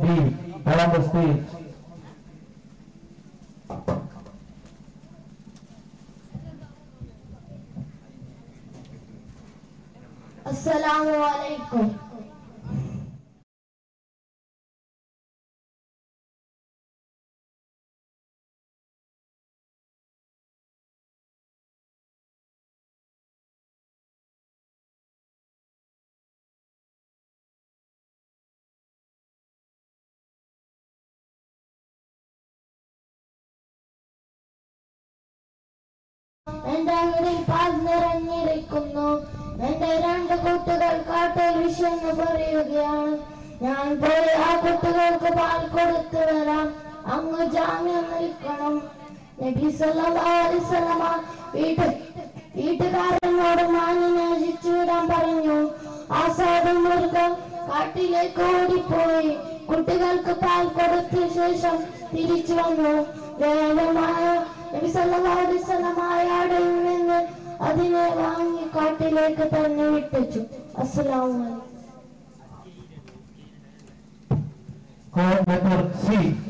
be on the stage. السلام عليكم എന്റെ അങ്ങനെ പാൽ നിറഞ്ഞിരിക്കുന്നു. എന്റെ രണ്ട് കുട്ടികൾ കാട്ടിൽ എന്ന് പറയുകയാണ്. ഞാൻ പോയി ആ കുട്ടികൾക്ക് പാൽ കൊടുത്തു വരാം. അങ്ങ് ജാമ്യം നിൽക്കണം. നബി വസല്ലമ വീട്ട് വീട്ടുകാരനോട് മാനിനെ അഴിച്ചു വിടാൻ പറഞ്ഞു. ആ സാധു മൃഗം കാട്ടിലേക്ക് ഓടിപ്പോയി. കുട്ടികൾക്ക് പാൽ കൊടുത്ത ശേഷം തിരിച്ചു വന്നു. വേഗമായ നബി സല്ലല്ലാഹു അതിനെ വാങ്ങി കാട്ടിലേക്ക് തന്നെ വിട്ടു അസ്സലാമു അലൈക്കും. number C